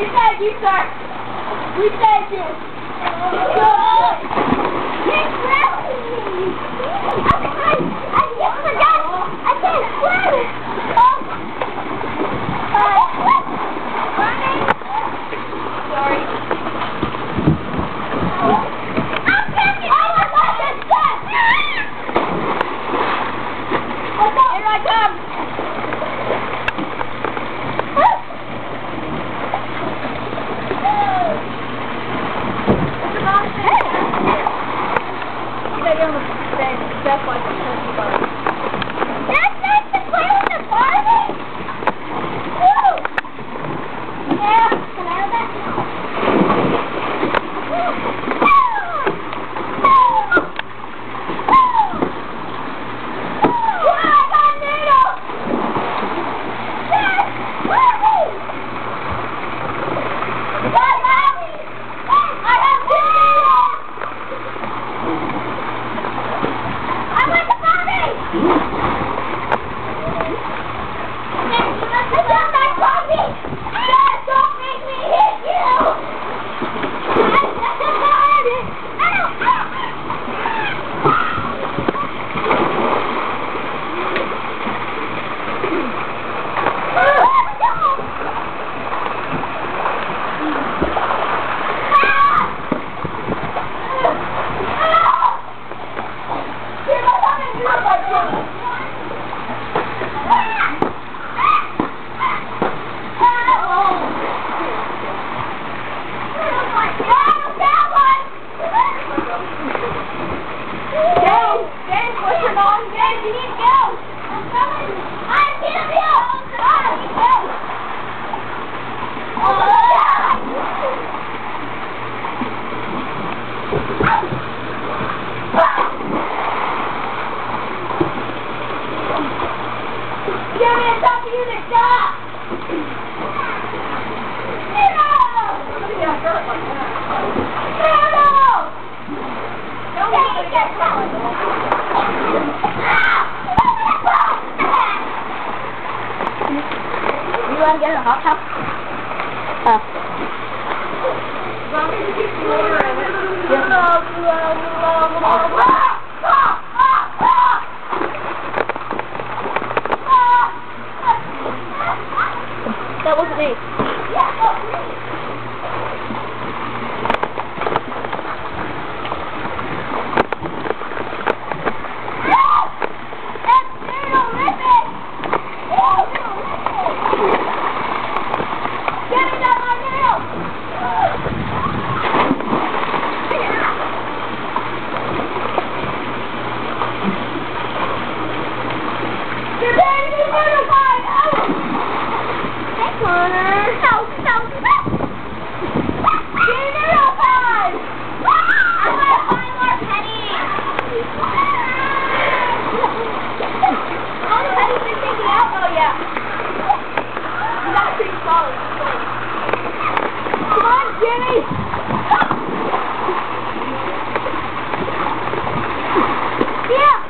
We thank you. We thank you. Just like a turkey. That's to Barbie. Woo! Yeah, can I have that? lên cái là họ khóc Hãy subscribe cho kênh Ghiền Mì Gõ Để không bỏ lỡ những video hấp dẫn That wasn't me. Come on, Jimmy! Yeah!